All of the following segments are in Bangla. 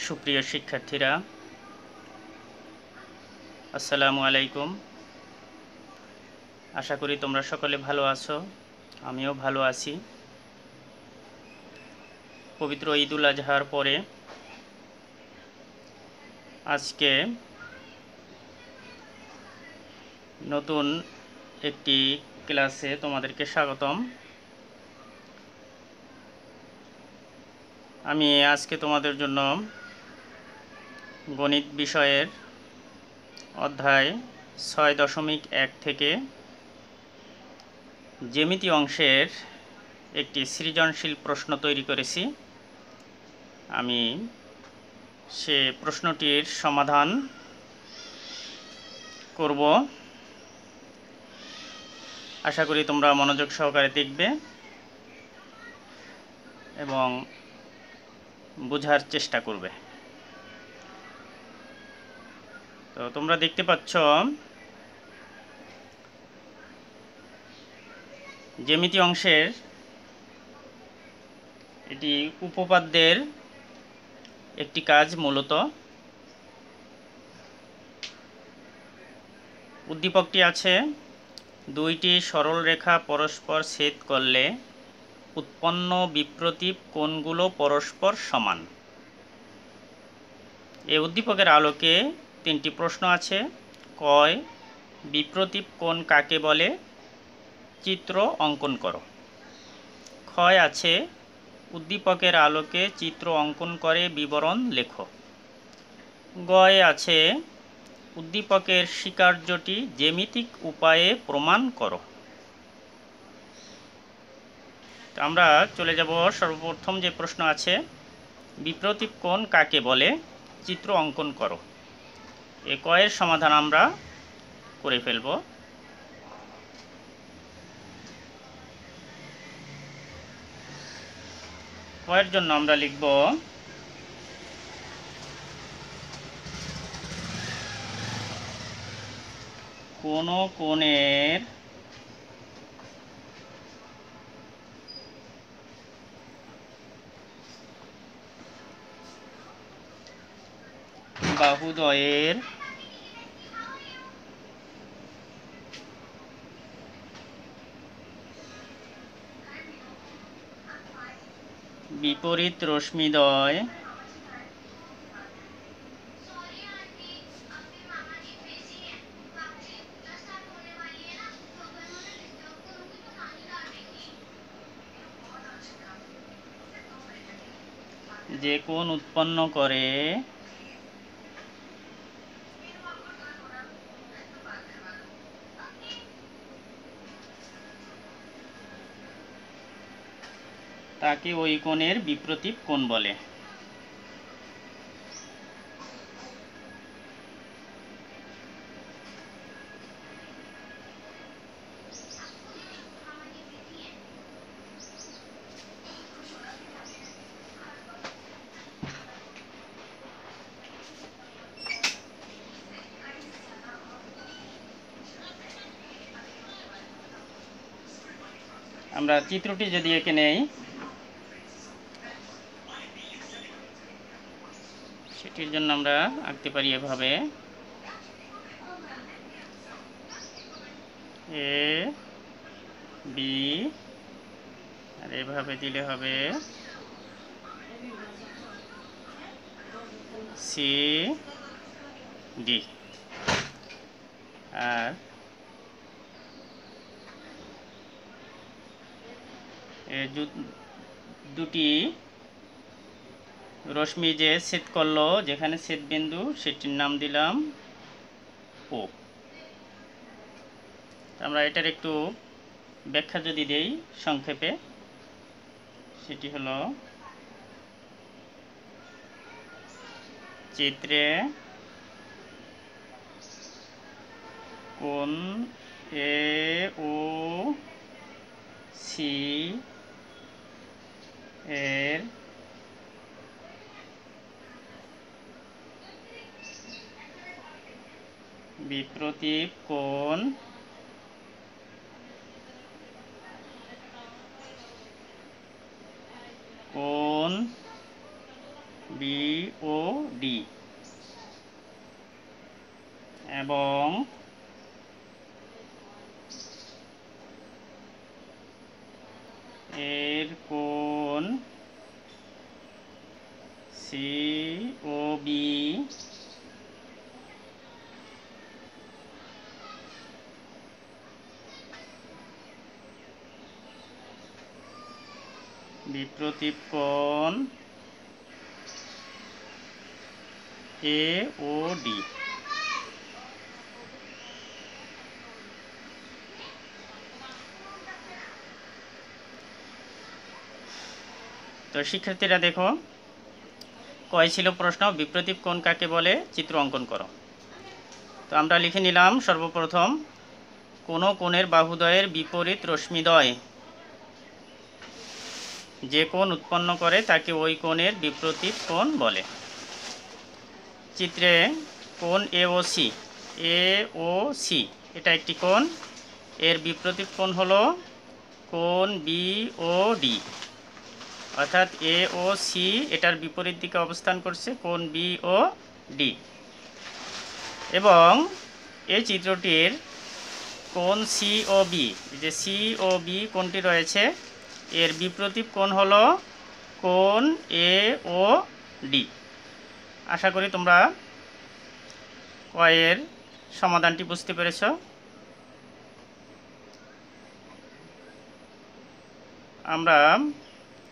সুপ্রিয় শিক্ষার্থীরা, আসসালামু আলাইকুম। আশা করি তোমরা সকলে ভালো আছো, আমিও ভালো আছি। পবিত্র ঈদুল আজহার পরে আজকে নতুন একটি ক্লাসে তোমাদেরকে স্বাগতম। আমি আজকে তোমাদের জন্য গণিত বিষয়ের অধ্যায় ছয় দশমিক এক থেকে জ্যামিতি অংশের একটি সৃজনশীল প্রশ্ন তৈরি করেছি। আমি সে প্রশ্নটির সমাধান করব। আশা করি তোমরা মনোযোগ সহকারে দেখবে এবং বোঝার চেষ্টা করবে। তো তোমরা দেখতে পাচ্ছ জ্যামিতি অংশের এটি উপপাদ্যের একটি কাজ মূলত। উদ্দীপকটি আছে, দুইটি সরল রেখা পরস্পর ছেদ করলে উৎপন্ন বিপ্রতীপ কোণগুলো পরস্পর সমান। এই উদ্দীপকের আলোকে তিনটি প্রশ্ন আছে। কয় বিপ্রতীপ কোণ কাকে বলে? চিত্র অঙ্কন করো। ক্ষয় আছে, উদ্দীপকের আলোকে চিত্র অঙ্কন করে বিবরণ লেখো। গয় আছে, উদ্দীপকের স্বীকার্যটি জ্যামিতিক উপায়ে প্রমাণ করো। আমরা চলে যাব সর্বপ্রথম যে প্রশ্ন আছে বিপ্রতীপ কোণ কাকে বলে? চিত্র অঙ্কন করো। এ কয়ের সমাধান আমরা করে ফেলব। কয়ের জন্য আমরা লিখব কোনো কোণের বাহুদয়ের বিপরীত রশ্মিদয় যে কোন উৎপন্ন করে তাকে ওই কোণের বিপ্রতীপ কোণ বলে। আমরা চিত্রটি যদি এঁকে নেই সেটির জন্য আমরা আঁকতে পারি এভাবে। এ, বি, আর এভাবে দিলে হবে সি, ডি। আর দুটি রশ্মি যে ছেদ করল, যেখানে ছেদ বিন্দু সেটির নাম দিলাম ও। আমরা এটার একটু ব্যাখ্যা যদি দেই সংক্ষেপে, সেটি হলো চিত্রে কোন এ ও সি এর বিপ্রতীপ কোণ কোণ বি ও ডি। এবং এর কোণ সি ও বি বিপ্রতীপ কোণ এ ও ডি তো শিক্ষার্থীরা দেখো, কয় ছিল প্রশ্ন? বিপ্রতীপ কোণ কাকে বলে? চিত্র অঙ্কন করো। তো আমরা লিখে নিলাম সর্বপ্রথম, কোনো কোণের বাহুদয়ের বিপরীত রশ্মিদয় যে কোণ উৎপন্ন করে তাকে ওই কোণের বিপ্রতীপ কোণ বলে। চিত্রে কোণ A O C, A O C, এটা একটি কোণ। এর বিপ্রতীপ কোণ হলো কোণ বি ও ডি। অর্থাৎ এ ও সি এটার বিপরীত দিকে অবস্থান করছে কোণ বি ও ডি এবং এই চিত্রটির কোণ সি ও বি যে সি ও বি কোণটি রয়েছে, এর বিপ্রতীপ কোণ হলো কোণ এ ও ডি আশা করি তোমরা কয়ের সমাধানটি বুঝতে পেরেছ। আমরা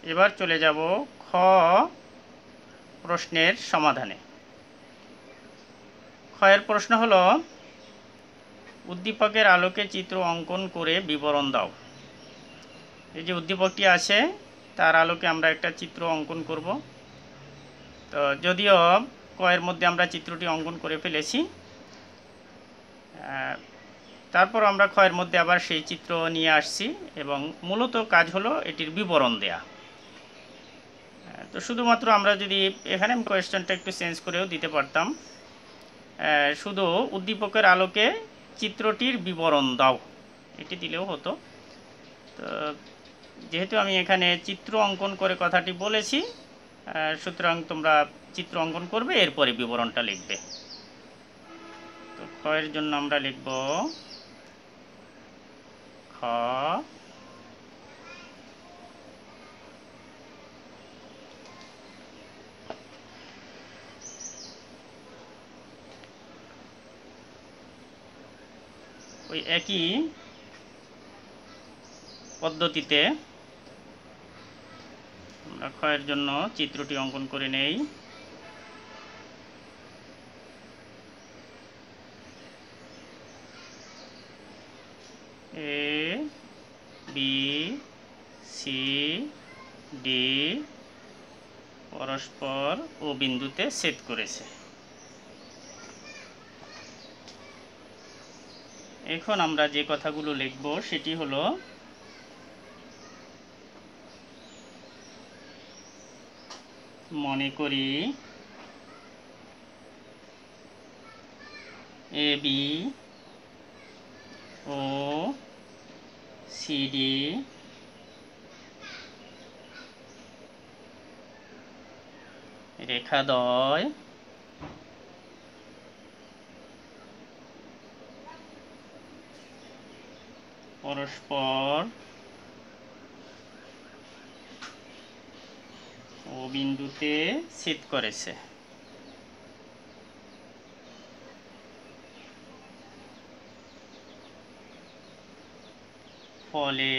এবার চলে যাব খ প্রশ্নের সমাধানে। ক্ষয়ের প্রশ্ন হল, উদ্দীপকের আলোকে চিত্র অঙ্কন করে বিবরণ দাও। এই যে উদ্দীপকটি আছে, তার আলোকে আমরা একটা চিত্র অঙ্কন করব। তো যদিও কয়ের মধ্যে আমরা চিত্রটি অঙ্কন করে ফেলেছি তারপর আমরা ক্ষয়ের মধ্যে আবার সেই চিত্র নিয়ে আসছি এবং মূলত কাজ হলো এটির বিবরণ দেয়া। তো শুধুমাত্র আমরা যদি এখানে কোয়েশ্চেনটা একটু চেঞ্জ করেও দিতে পারতাম শুধু উদ্দীপকের আলোকে চিত্রটির বিবরণ দাও, এটি দিলেও হতো। তো যেহেতু আমি এখানে চিত্র অঙ্কন করে কথাটি বলেছি সুতরাং তোমরা চিত্র অঙ্কন করবে, এরপরে বিবরণটা লিখবে। তো ক্ষয়ের জন্য আমরা লিখব, খ ওই একই পদ্ধতিতে আমরা ক্ষয়ের জন্য চিত্রটি অঙ্কন করে নেই। এ, বি, সি, ডি পরস্পর ও বিন্দুতে সেট করেছে। এখন আমরা যে কথাগুলো লিখব সেটি হলো মনে করি এ বি ও সিডি রেখাদ্বয় পরস্পর ও বিন্দুতে ছেদ করেছে। ফলে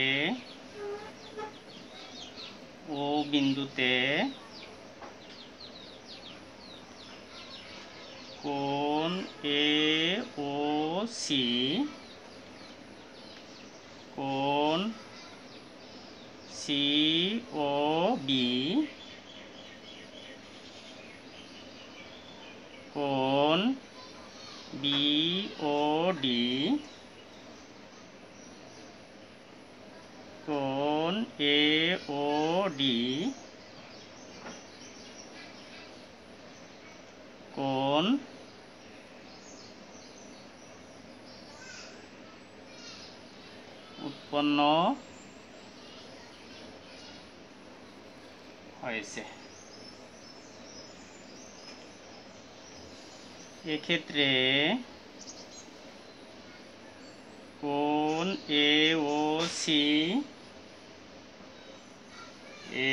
ও বিন্দুতে কোণ এ ও সি কোণ সি উৎপন্ন হয়েছে। এক্ষেত্রে কোন এ ও সি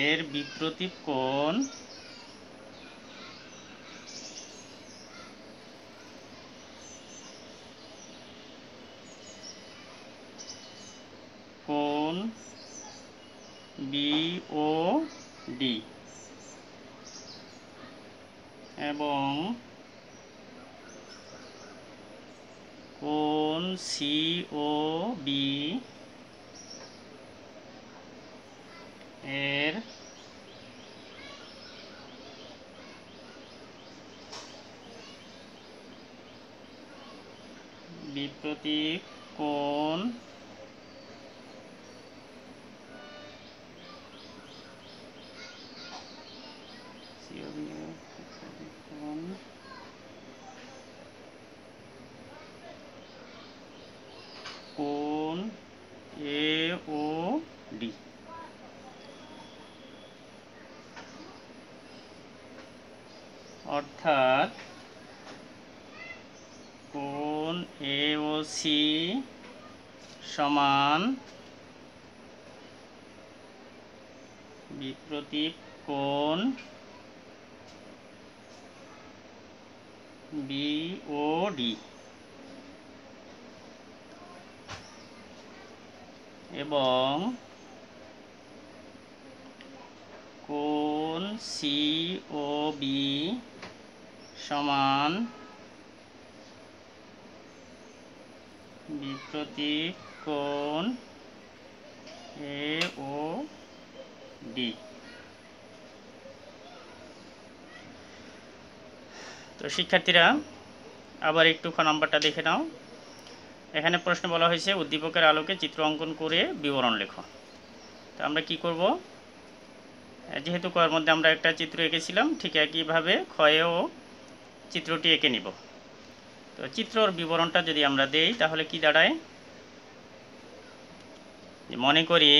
এর বিপ্রতীপ কোণ ও ডি এবং কোণ সি ও বি এর বিপ্রতীক কোণ COB এর বিপ্রতীক কোণ কোণ এ ও ডি অর্থাৎ ও সি সমান বিপ্রতীপ কোণ বি ও ডি। এবং ও বি সমান বিপ্রতীক কোণ এ ও ডি। তো শিক্ষার্থীরা, আবার একটু খ নাম্বারটা দেখে নাও। এখানে প্রশ্ন বলা হয়েছে, উদ্দীপকের আলোকে চিত্র অঙ্কন করে বিবরণ লেখো। তো আমরা কি করব? যেহেতু কয়ের মধ্যে আমরা একটা চিত্র এঁকেছিলাম, ঠিক একইভাবে ক্ষয়েও চিত্রটি এঁকে নিব। তো চিত্রর বিবরণটা যদি আমরা দেই, তাহলে কি দাঁড়ায়? মনে করি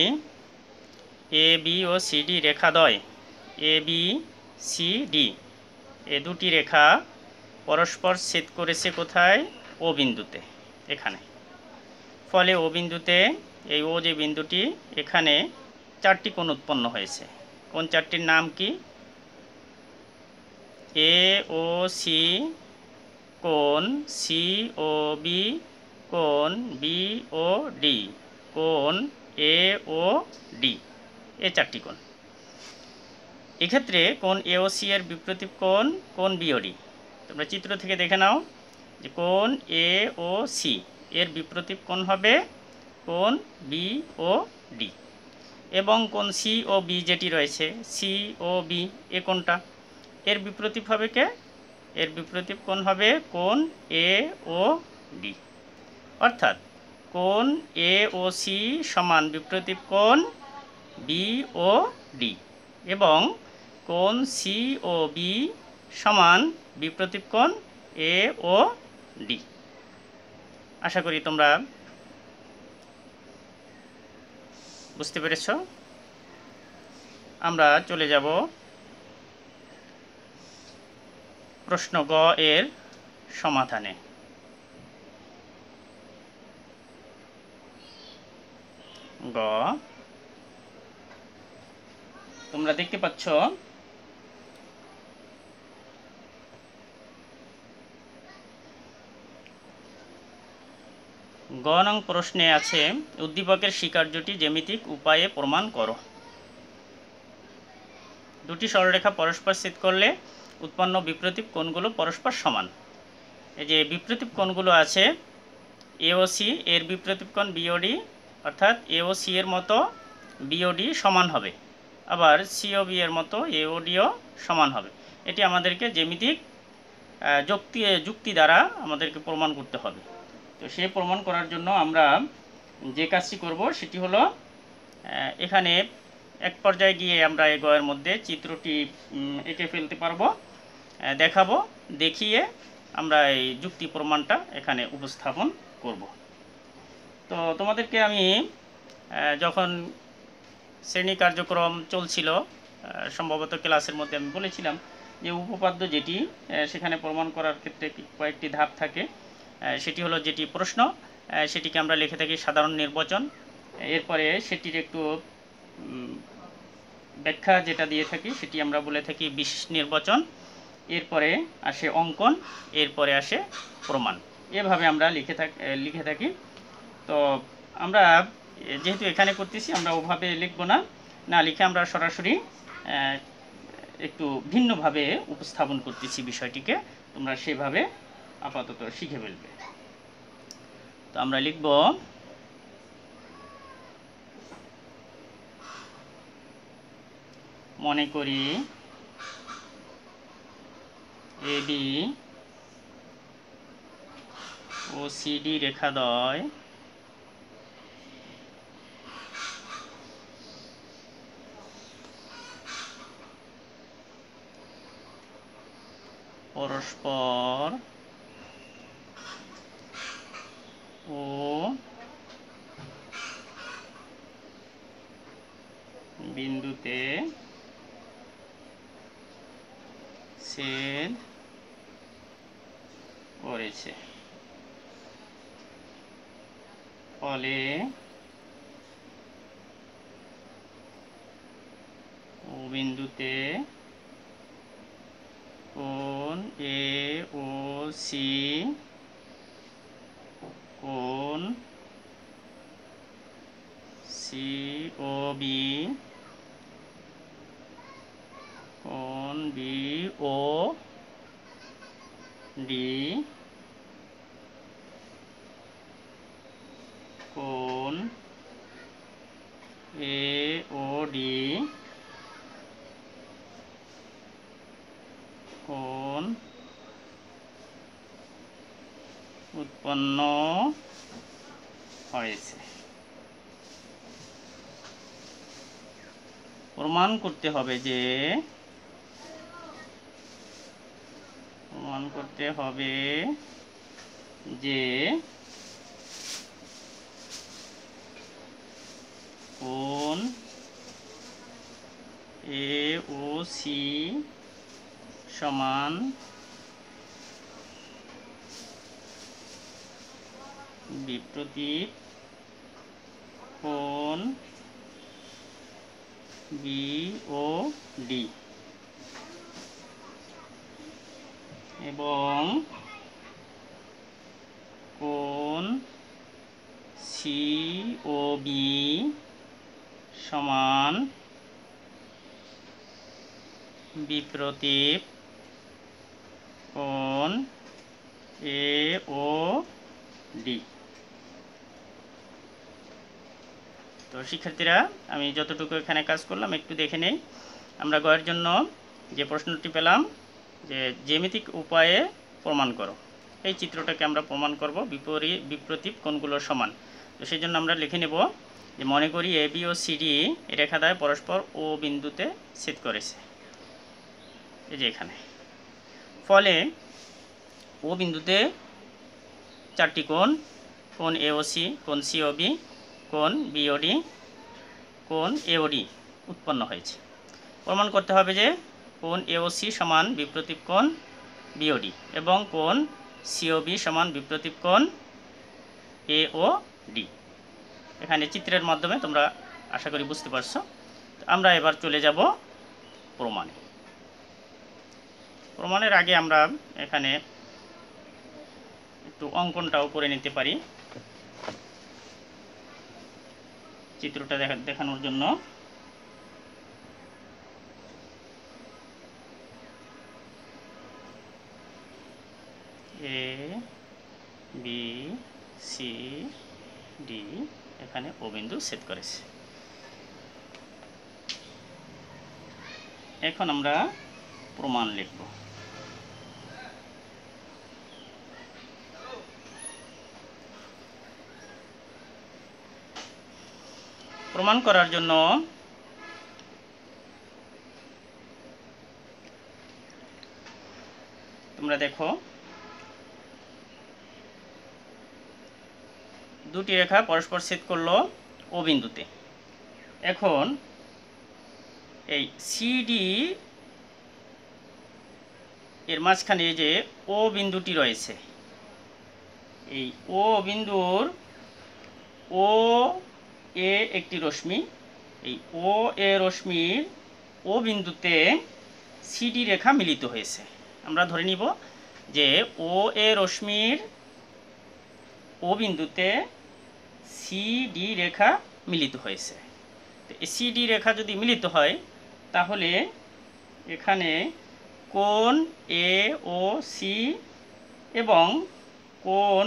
এ বি ও সি ডি রেখাদ্বয় এ বি সি ডি এ দুটি রেখা পরস্পর ছেদ করেছে কোথায়? ও বিন্দুতে, এখানে। ফলে ও বিন্দুতে, এই ও যে বিন্দুটি, এখানে চারটি কোণ উৎপন্ন হয়েছে। কোন চারটির নাম কি? এ ও সি কোণ সি ও বি কোন বি ও ডি কোণ এ ও ডি এ চারটি কোণ। এক্ষেত্রে কোন এ ও সি এর বিপ্রতীপ কোন কোন বি ও ডি তোমরা চিত্র থেকে দেখে নাও যে কোন এ ও সি এর বিপ্রতীপ কোন হবে কোন বি ও ডি এবং কোন সি ও বি যেটি রয়েছে সি ও বি এ কোনটা এর বিপ্রতীপ হবে কে? এর বিপ্রতীপ কোণ হবে? কোণ এ ও ডি অর্থাৎ কোণ এ ও সি সমান বিপ্রতীপ কোণ বি ও ডি এবং কোণ সি ও বি সমান বিপ্রতীপ কোণ এ ও ডি আশা করি তোমরা বুঝতে পেরেছ। আমরা চলে যাব প্রশ্ন গ এর সমাধানে। গ। তোমরা দেখতে পাচ্ছ? গ নং প্রশ্নে আছে, উদ্দীপকের স্বীকার্যটি জ্যামিতিক উপায়ে প্রমাণ করো। দুটি সরলরেখা পরস্পর ছেদ করলে উৎপন্ন বিপ্রতীপ কোণগুলো পরস্পর সমান। এই যে বিপ্রতীপ কোণগুলো আছে এওসি এর বিপ্রতীপ কোণ বিওডি অর্থাৎ এওসি এর মতো বিওডি সমান হবে। আবার সিওবি এর মতো এওডিও সমান হবে। এটি আমাদেরকে জ্যামিতিক আহ, যুক্তি যুক্তি দ্বারা আমাদেরকে প্রমাণ করতে হবে। তো সে প্রমাণ করার জন্য আমরা যে কাজটি করব সেটি হলো এখানে এক পর্যায়ে গিয়ে আমরা এই গয়ের মধ্যে চিত্রটি এঁকে ফেলতে পারব। দেখাবো, দেখিয়ে আমরা এই যুক্তি প্রমাণটা এখানে উপস্থাপন করব। তো তোমাদেরকে আমি যখন শ্রেণি কার্যক্রম চলছিল সম্ভবত ক্লাসের মধ্যে আমি বলেছিলাম যে উপপাদ্য যেটি সেখানে প্রমাণ করার ক্ষেত্রে কয়েকটি ধাপ থাকে। সেটি হলো যেটি প্রশ্ন সেটিকে আমরা লিখে থাকি সাধারণ নির্বাচন। এরপরে সেটির একটু ব্যাখ্যা যেটা দিয়ে থাকি, সেটি আমরা বলে থাকি বিশেষ নির্বাচন। এরপরে আসে অঙ্কন, এরপরে আসে প্রমাণ। এভাবে আমরা লিখে থাক লিখে থাকি। তো আমরা যেহেতু এখানে করতেছি, আমরা ওভাবে লিখব না। না লিখে আমরা সরাসরি একটু ভিন্নভাবে উপস্থাপন করতেছি বিষয়টিকে। তোমরা সেভাবে আপাতত শিখে ফেলবে। তো আমরা লিখব, মনে করি এ বি ও সিডি রেখাদ্বয় পরস্পর ও বিন্দুতে ছেদ করেছে। ফলে ও বিন্দুতে কোন এ ও সি কোন সি ও বি কোণ বি ও ডি কোণ এ ও ডি কোণ উৎপন্ন হয়েছে। প্রমাণ করতে হবে যে, প্রমাণ করতে হবে যে, কোন এ ও সি সমান বিপ্রতীপ কোন ও ডি? এবং কোন ও বি সমান বিপ্রতীপ কোন এ ও ডি? তো শিক্ষার্থীরা, আমি যতটুকু এখানে কাজ করলাম, একটু দেখে নেই। আমরা গয়ের জন্য যে প্রশ্নটি পেলাম, যে জ্যামিতিক উপায়ে প্রমাণ করো। এই চিত্রটাকে আমরা প্রমাণ করব, বিপরী, বিপ্রতীপ কোণগুলো সমান। তো সেই জন্য আমরা লিখে নেব যে মনে করি এ বি ও সিডি রেখাদ্বয় পরস্পর ও বিন্দুতে ছেদ করেছে। এই যে এখানে। ফলে ও বিন্দুতে চারটি কোণ কোণ সি কোণ সিওবি কোণ বিওডি কোণ এওডি উৎপন্ন হয়েছে। প্রমাণ করতে হবে যে কোণ এওসি সমান বিপ্রতীপ কোণ বিওডি এবং কোণ সিওবি সমান বিপ্রতীপ কোণ এও ডি এখানে চিত্রের মাধ্যমে তোমরা আশা করি বুঝতে পারছ। আমরা এবার চলে যাব প্রমাণে। প্রমাণের আগে আমরা এখানে একটু অঙ্কনটাও করে নিতে পারি। চিত্রটা দেখা দেখানোর জন্য। এ, বি, সি, ডি, এখানে ও সেট করেছে। এখন আমরা প্রমাণ লিখব। প্রমাণ করার জন্য তোমরা দেখো, দুটি রেখা পরস্পর ছেদ করল ও বিন্দুতে। এখন এই সিডি এর মাঝখানে যে ও বিন্দুটি রয়েছে, এই ও বিন্দুর ও এ একটি রশ্মি, এই ও এ রশ্মির ও বিন্দুতে সিডি রেখা মিলিত হয়েছে। আমরা ধরে নিব যে ও এ রশ্মির ও বিন্দুতে সিডি রেখা মিলিত হয়েছে। তো সিডি রেখা যদি মিলিত হয়, তাহলে এখানে কোণ এ ও সি এবং কোণ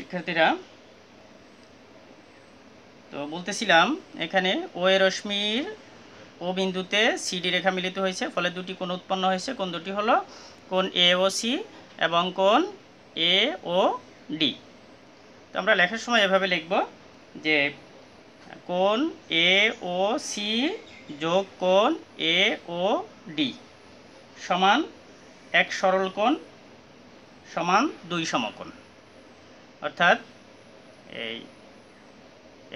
শিক্ষার্থীরা। তো বলতেছিলাম, এখানে ও এ রশ্মির ও বিন্দুতে সিডি রেখা মিলিত হয়েছে, ফলে দুটি কোণ উৎপন্ন হয়েছে। কোণ দুটি হলো কোন এ ও সি এবং কোন এ ও ডি তো আমরা লেখার সময় এভাবে লিখব যে কোন এ ও সি যোগ কোন এ ও ডি সমান এক সরল কোণ সমান দুই সমকোণ। অর্থাৎ এই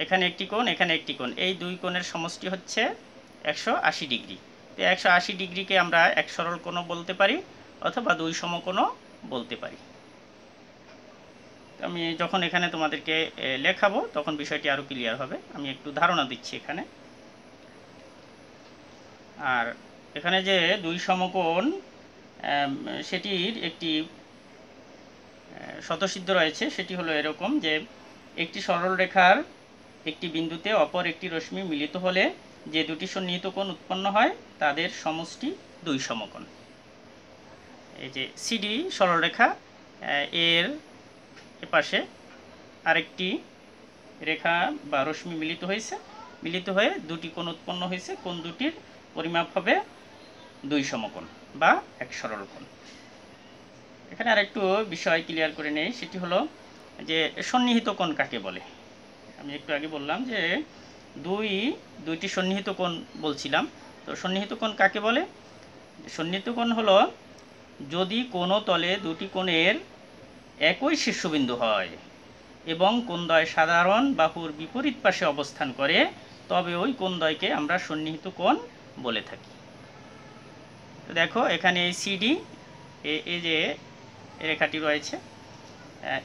এখানে একটি কোণ, এখানে একটি কোণ। এই দুই কোণের সমষ্টি হচ্ছে একশো আশি ডিগ্রি। তো একশো আশি ডিগ্রিকে আমরা এক সরল কোণও বলতে পারি অথবা দুই সমকোণও বলতে পারি। আমি যখন এখানে তোমাদেরকে লেখাবো, তখন বিষয়টি আরও ক্লিয়ার হবে। আমি একটু ধারণা দিচ্ছি এখানে। আর এখানে যে দুই সমকোণ সেটির একটি শতসিদ্ধ রয়েছে, সেটি হলো এরকম যে একটি সরল রেখার একটি বিন্দুতে অপর একটি রশ্মি মিলিত হলে যে দুটি সন্নিহিত কোণ উৎপন্ন হয়, তাদের সমষ্টি দুই সমকোণ। এই যে সিডি সরলরেখা এর এপাশে আরেকটি রেখা বা রশ্মি মিলিত হয়েছে, মিলিত হয়ে দুটি কোণ উৎপন্ন হয়েছে, কোণ দুটির পরিমাপ হবে দুই সমকোণ বা এক সরল কোণ। এখানে আরেকটু বিষয় ক্লিয়ার করে নেই, সেটি হলো যে সন্নিহিত কোণ কাকে বলে? আমি একটু আগে বললাম যে দুই, দুইটি সন্নিহিত কোণ বলছিলাম, তো সন্নিহিত কোণ কাকে বলে? সন্নিহিত কোণ হলো যদি কোনো তলে দুটি কোণের একই শীর্ষবিন্দু হয় এবং কোণদ্বয় সাধারণ বাহুর বিপরীত পাশে অবস্থান করে, তবে ওই কোণদ্বয়কে আমরা সন্নিহিত কোণ বলে থাকি। দেখো, এখানে এই সিডি এই যে রেখাটি রয়েছে।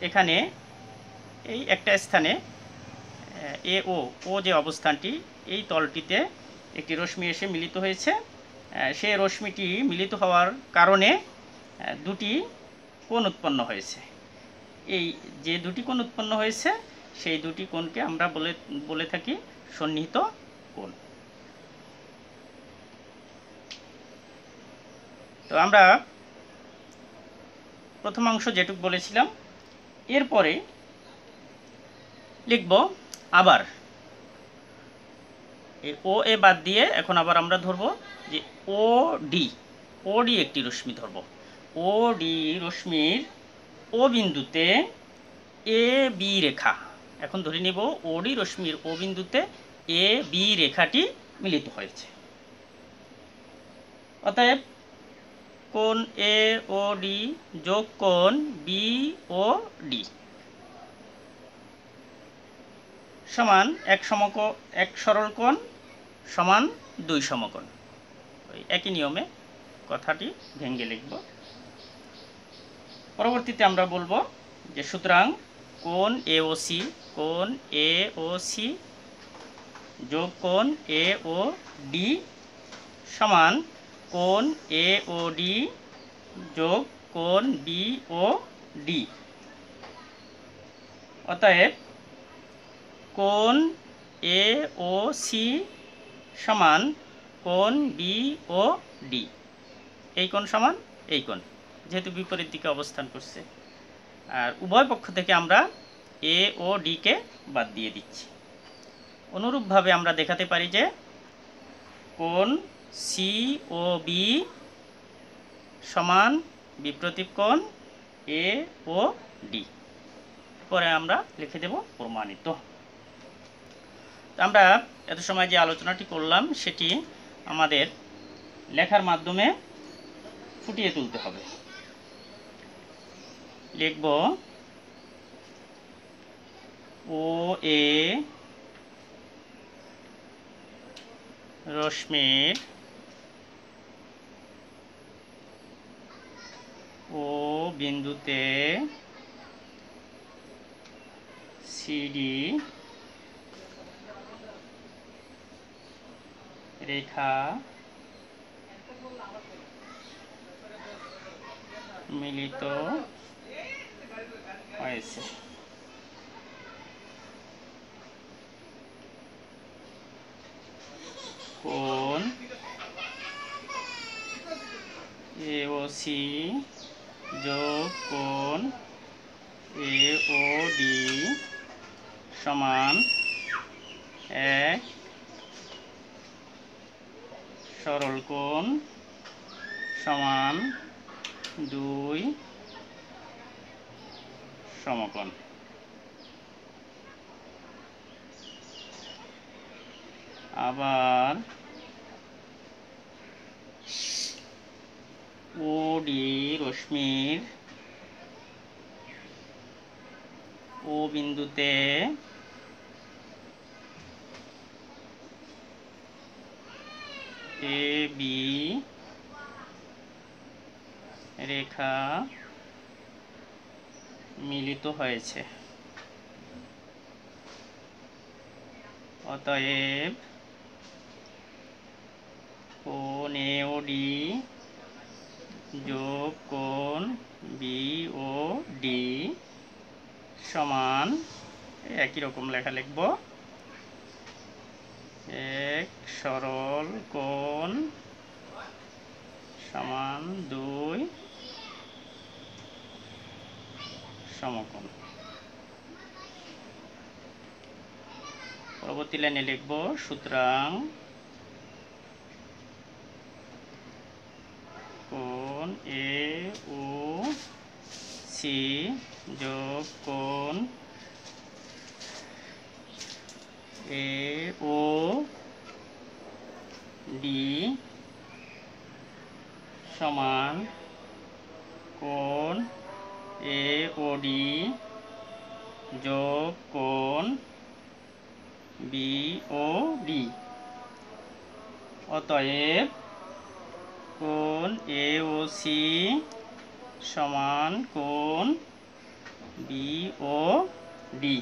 এখানে এই একটা স্থানে এ, ও ও যে অবস্থানটি, এই তলটিতে একটি রশ্মি এসে মিলিত হয়েছে। সেই রশ্মিটি মিলিত হওয়ার কারণে দুটি কোণ উৎপন্ন হয়েছে। এই যে দুটি কোণ উৎপন্ন হয়েছে, সেই দুটি কোণকে আমরা বলে বলে থাকি সন্নিহিত কোণ। তো আমরা প্রথম অংশ যেটুক বলেছিলাম। এরপরে লিখব আবার। ও এ বাদ দিয়ে এখন আবার আমরা ধরব যে ও ডি ও ডি একটি রশ্মি ধরব। ও ডি রশ্মির ও বিন্দুতে এ বি রেখা। এখন ধরে নিব ও ডি রশ্মির ও বিন্দুতে এ বি রেখাটি মিলিত হয়েছে। অতএব কোণ এ ও ডি যোগ কোণ বি ও ডি সমান এক সমক, এক সরল কোণ সমান দুই সমকোণ। ওই একই নিয়মে কথাটি ভেঙে লিখব। পরবর্তীতে আমরা বলব যে সুতরাং কোণ এ ও সি কোণ এ ও সি যোগ কোণ এ ও ডি সমান কোণ এ ও ডি যোগ কোণ বি ও ডি অতএব কোণ এ ও সি সমান কোণ বি ও ডি এই কোণ সমান এই কোণ, যেহেতু বিপরীত দিকে অবস্থান করছে। আর উভয় পক্ষ থেকে আমরা এ ও ডিকে বাদ দিয়ে দিচ্ছি। অনুরূপভাবে আমরা দেখাতে পারি যে কোণ সি ও বি সমান বিপ্রতীপ কোণ এ ও ডি পরে আমরা লিখে দেব প্রমাণিত। আমরা এত সময় যে আলোচনাটি করলাম, সেটি আমাদের লেখার মাধ্যমে ফুটিয়ে তুলতে হবে। লিখব ও এ রশ্মির ও বিন্দুতে সিডি রেখা মিলিত হয়েছে। কোন এ ও সি যোগ কোন এ ও ডি সমান এক সরল কোণ সমান দুই সমকোণ। আবার ওডি রশ্মির ও বিন্দুতে এ বি রেখা মিলিত হয়েছে অতএব কোণ এ ও ডি যোগ কোণ ও ডি সমান একই রকম লেখা লিখব। এক সরল কোণ সমান দুই সমকোণ। পরবর্তী লাইনে লিখব, সুতরাং কোণ এ ও সি যোগ কোণ এ ও ডি সমান কোণ এ ও ডি যোগ কোণ বি ও ডি অতএব কোণ এ ও সি সমান কোন বি ও ডি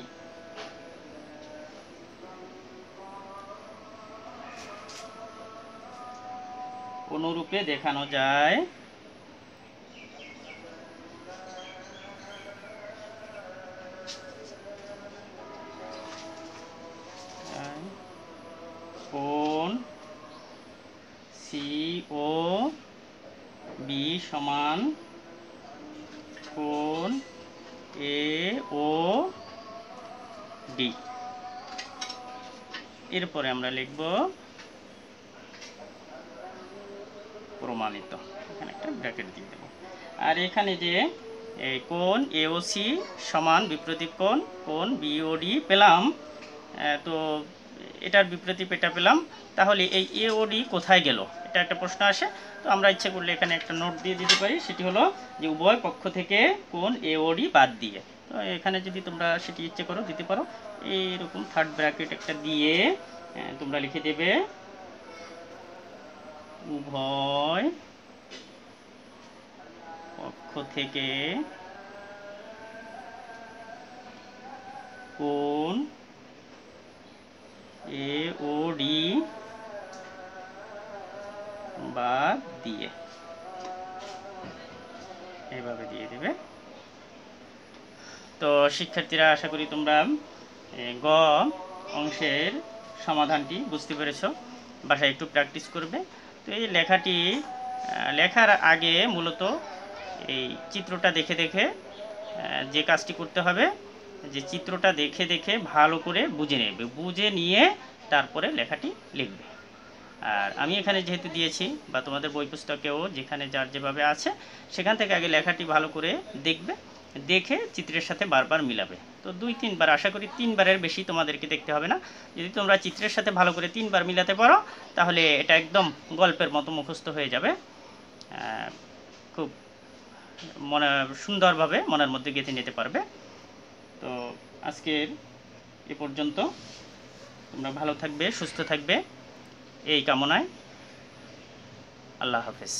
অনুরূপে দেখানো যায় সমান কোণ এ ও ডি এরপরে আমরা লিখব প্রমাণিত। এখানে একটা ব্র্যাকেট দিয়ে দেব। আর এখানে যে, এই কোণ এওসি সমান বিপ্রতীপ কোণ কোণ বিওডি পেলাম তো এটার বিপ্রতীপ এটা পেলাম, তাহলে এই এওডি কোথায় গেল? এটা একটা প্রশ্ন আসে। তো আমরা ইচ্ছে করলে এখানে একটা নোট দিয়ে দিতে পারি। সেটি হলো যে উভয় পক্ষ থেকে কোন এওডি বাদ দিয়ে। তো এখানে যদি তোমরা সেটি ইচ্ছে করো, দিতে পারো। এইরকম থার্ড ব্র্যাকেট একটা দিয়ে তোমরা লিখে দেবে, উভয় পক্ষ থেকে কোন এ ও ডি বাদ দিয়ে। এভাবে দিয়ে দেবে। তো শিক্ষার্থীরা, আশা করি তোমরা গ অংশের সমাধানটি বুঝতে পেরেছ। বাসায় একটু প্র্যাকটিস করবে। তো এই লেখাটি লেখার আগে মূলত এই চিত্রটা দেখে দেখে যে কাজটি করতে হবে, যে চিত্রটা দেখে দেখে ভালো করে বুঝে নেবে। বুঝে নিয়ে তারপরে লেখাটি লিখবে। আর আমি এখানে যেহেতু দিয়েছি বা তোমাদের বই পুস্তকেও যেখানে যার যেভাবে আছে, সেখান থেকে আগে লেখাটি ভালো করে দেখবে, দেখে চিত্রের সাথে বারবার মিলাবে। তো দুই, তিনবার, আশা করি তিনবারের বেশি তোমাদেরকে দেখতে হবে না। যদি তোমরা চিত্রের সাথে ভালো করে তিনবার মিলাতে পারো, তাহলে এটা একদম গল্পের মতো মুখস্থ হয়ে যাবে। খুব মনে, সুন্দরভাবে মনের মধ্যে গেঁথে নিতে পারবে। তো আজকের এ পর্যন্ত। তোমরা ভালো থাকবে, সুস্থ থাকবে। এই কামনায় আল্লাহ হাফেজ।